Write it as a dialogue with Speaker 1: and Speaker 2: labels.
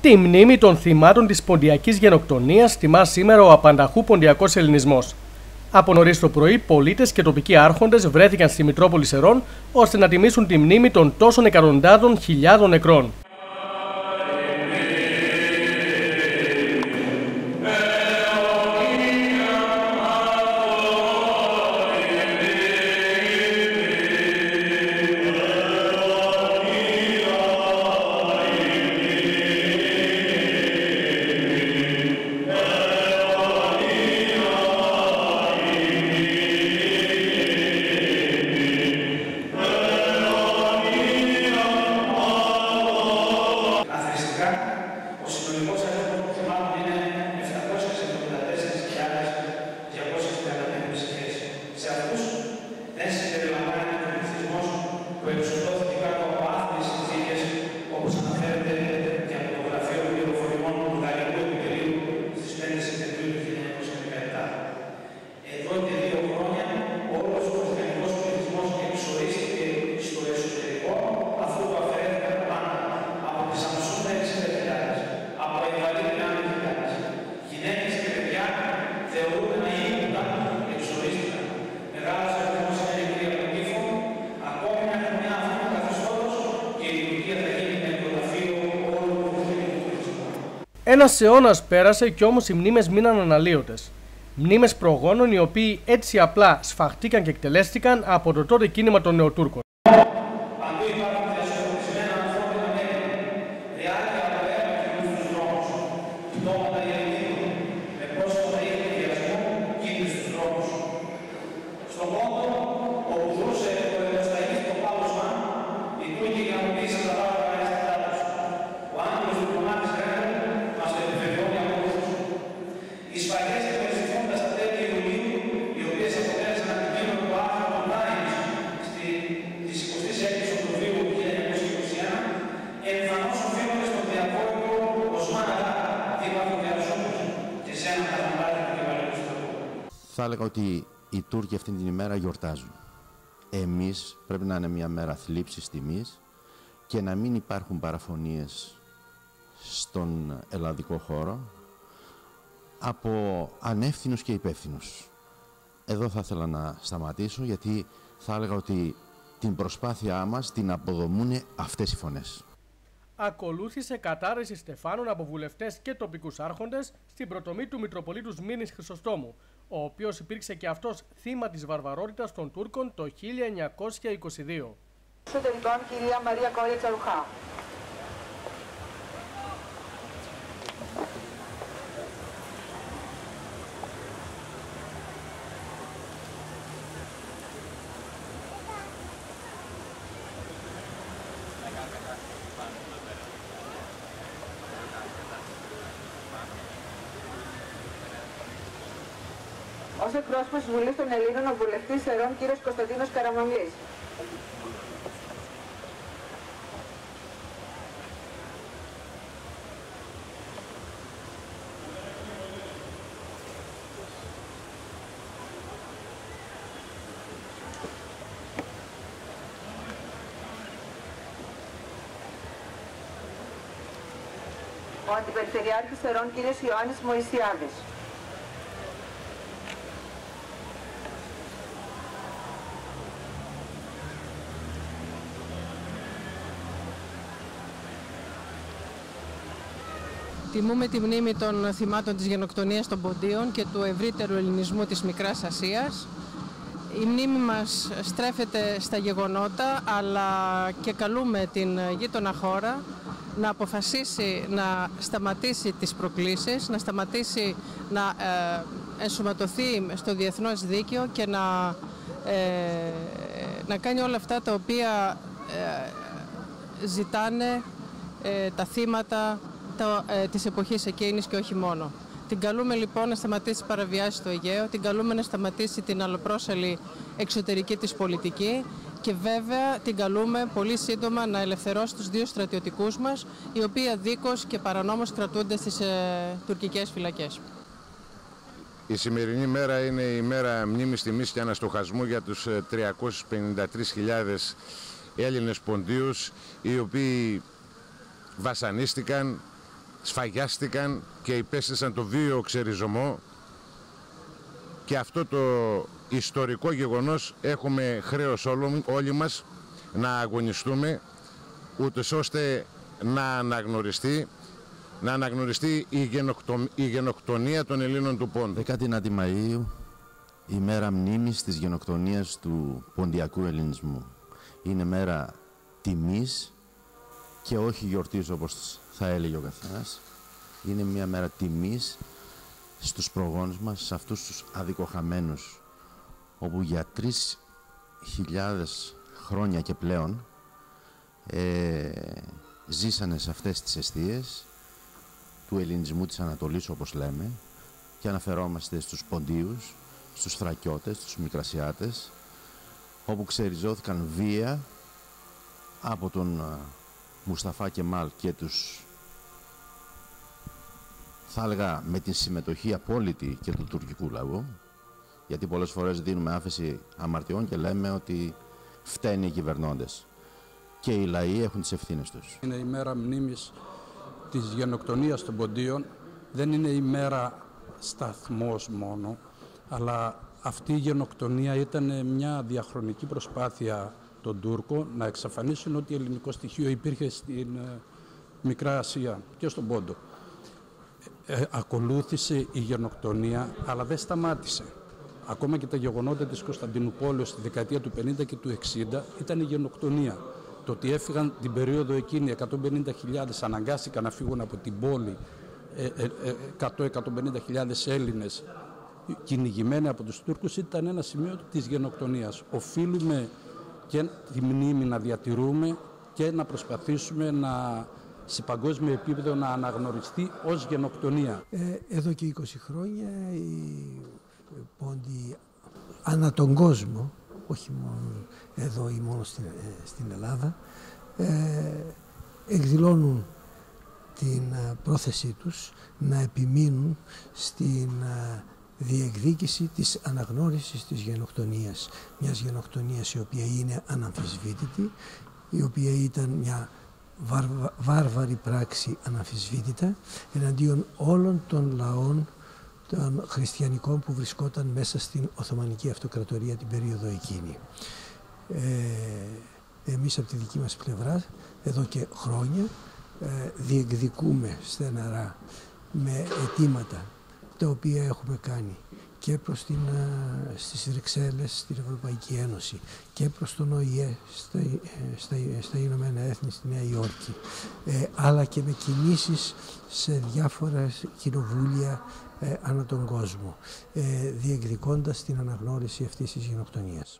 Speaker 1: Τη μνήμη των θυμάτων της ποντιακής γενοκτονίας τιμά σήμερα ο απανταχού ποντιακός ελληνισμός. Από νωρίς το πρωί, πολίτες και τοπικοί άρχοντες βρέθηκαν στη Μητρόπολη Σερών ώστε να τιμήσουν τη μνήμη των τόσων εκατοντάδων χιλιάδων νεκρών. Ένας αιώνας πέρασε και όμως οι μνήμες μείναν αναλύωτες. Μνήμες προγόνων οι οποίοι έτσι απλά σφαχτήκαν και εκτελέστηκαν από το τότε κίνημα των Νεοτούρκων.
Speaker 2: Παντού υπάρχουν διασφαλισμένα ανθρώπινα μέλη, διάρκεια από αίμα και στους δρόμους, πτώματα γερνήτων, με πρόσφατα ίχνη βιασμού κίνηση στους δρόμους. Στον πόντο, όπου δρούσε το εργοσταγίστο Παύλος οι Τούρκοι ικανοποίησαν τα βάρβαρα αίσθητά τους. Ο Άγγλος διπλωμάτης Ρέμερ μας το επιβεβαιώνει από όλους. Οι σφαγές και περιστηθούντας στα τέλη Ιουλίου, οι οποίες αποτέλεσαν αντικείμενο του άρθρου των Times στη- της 26 Οκτωβρίου 1921, εμφανώς οφείλονται στον διαβόλιο Οσμάν Αγά, δήμαρχο και Αρσόπους, και σε ένα καθαμπάτι του κεφαλαίου στρατού.
Speaker 3: Θα έλεγα ότι οι Τούρκοι αυτήν την ημέρα γιορτάζουν. Εμείς πρέπει να είναι μια μέρα θλίψης τιμής και να μην υπάρχουν παραφωνίες στον ελλαδικό χώρο από ανεύθυνους και υπεύθυνους. Εδώ θα ήθελα να σταματήσω γιατί θα έλεγα ότι την προσπάθειά μας την αποδομούν αυτές οι φωνές.
Speaker 1: Ακολούθησε κατάρρεση στεφάνων από βουλευτές και τοπικούς άρχοντες στην προτομή του Μητροπολίτους Μήνης Χρυσοστόμου, ο οποίος υπήρξε και αυτός θύμα της βαρβαρότητας των Τούρκων το 1922.
Speaker 4: Εσωτερικών, κυρία Μαρία Κόρια Τσαρουχά. Ως εκπρόσωπος της Βουλής των Ελλήνων, ο βουλευτής Ερών, κύριος Κωνσταντίνος Καραμανλής. Ο Αντιπεριφερειάρχης Ερών, κύριος Ιωάννης Μωυσιάδης.
Speaker 5: Τιμούμε τη μνήμη των θυμάτων της γενοκτονίας των Ποντίων και του ευρύτερου ελληνισμού της Μικράς Ασίας. Η μνήμη μας στρέφεται στα γεγονότα, αλλά και καλούμε την γείτονα χώρα να αποφασίσει να σταματήσει τις προκλήσεις, να σταματήσει να ε, ενσωματωθεί στο διεθνώς δίκαιο και να, ε, να κάνει όλα αυτά τα οποία ε, ζητάνε ε, τα θύματα τα, ε, της εποχής εκείνης και όχι μόνο. Την καλούμε λοιπόν να σταματήσει παραβιάσεις στο Αιγαίο, την καλούμε να σταματήσει την αλλοπρόσαλη εξωτερική της πολιτική και βέβαια την καλούμε πολύ σύντομα να ελευθερώσει τους δύο στρατιωτικούς μας, οι οποίοι αδίκως και παρανόμως κρατούνται στις ε, τουρκικές φυλακές.
Speaker 6: Η σημερινή μέρα είναι η μέρα μνήμης τιμής και αναστοχασμού για τους ε, 353.000 Έλληνες ποντίους οι οποίοι βασανίστηκαν, σφαγιάστηκαν και υπέστησαν το βίο ξεριζωμό και αυτό το ιστορικό γεγονός έχουμε χρέος όλοι μας να αγωνιστούμε ούτως ώστε να αναγνωριστεί να αναγνωριστεί η, γενοκτο... η γενοκτονία των Ελλήνων του Πόντου.
Speaker 3: 19η Μαΐου, η μέρα μνήμης της γενοκτονίας του ποντιακού ελληνισμού. Είναι μέρα τιμής και όχι γιορτής όπως θα έλεγε ο καθένας. Είναι μια μέρα τιμής στους προγόνους μας, σε αυτούς τους αδικοχαμένους, όπου για τρεις χιλιάδες χρόνια και πλέον ε, ζήσανε σε αυτές τις αιστείες του ελληνισμού της Ανατολής όπως λέμε και αναφερόμαστε στους Ποντίους, στους Θρακιώτες, στους Μικρασιάτες όπου ξεριζώθηκαν βία από τον Μουσταφά Κεμάλ και τους θα έλεγα με τη συμμετοχή απόλυτη και του τουρκικού λαού γιατί πολλές φορές δίνουμε άφεση αμαρτιών και λέμε ότι φταίνει οι κυβερνώντες και οι λαοί έχουν τις ευθύνες τους.
Speaker 2: Είναι η μέρα μνήμης της γενοκτονίας των ποντίων δεν είναι η μέρα σταθμός μόνο αλλά αυτή η γενοκτονία ήταν μια διαχρονική προσπάθεια των Τούρκων να εξαφανίσουν ότι ελληνικό στοιχείο υπήρχε στην ε, Μικρά Ασία και στον Πόντο. Ε, ακολούθησε η γενοκτονία αλλά δεν σταμάτησε. Ακόμα και τα γεγονότα της Κωνσταντινούπολης στη δεκαετία του 50 και του 60 ήταν η γενοκτονία. Το ότι έφυγαν την περίοδο εκείνη 150.000 αναγκάστηκαν να φύγουν από την πόλη 100-150.000 ε, Έλληνες κυνηγημένοι από τους Τούρκους ήταν ένα σημείο της γενοκτονίας. Οφείλουμε και τη μνήμη να διατηρούμε και να προσπαθήσουμε να σε παγκόσμιο επίπεδο να αναγνωριστεί ως γενοκτονία.
Speaker 7: Ε, εδώ και 20 χρόνια οι πόντοι ανά τον κόσμο, όχι μόνο εδώ ή μόνο στην, ε, στην Ελλάδα, ε, εκδηλώνουν την πρόθεσή τους να επιμείνουν στην διεκδίκηση της αναγνώρισης της γενοκτονίας. Μιας γενοκτονίας η οποία είναι αναμφισβήτητη, η οποία ήταν μια βάρβαρη πράξη αναμφισβήτητα εναντίον όλων των λαών των χριστιανικών που βρισκόταν μέσα στην Οθωμανική Αυτοκρατορία την περίοδο εκείνη. Ε, εμείς από τη δική μας πλευρά εδώ και χρόνια ε, διεκδικούμε στεναρά με αιτήματα τα οποία έχουμε κάνει και προς την, στις Βρυξέλλες, στην Ευρωπαϊκή Ένωση και προς τον ΟΗΕ στα, ε, στα, στα Ηνωμένα Έθνη στη Νέα Υόρκη ε, αλλά και με κινήσεις σε διάφορα κοινοβούλια ε, ανά τον κόσμο ε, διεκδικώντας την αναγνώριση αυτής της γενοκτονίας.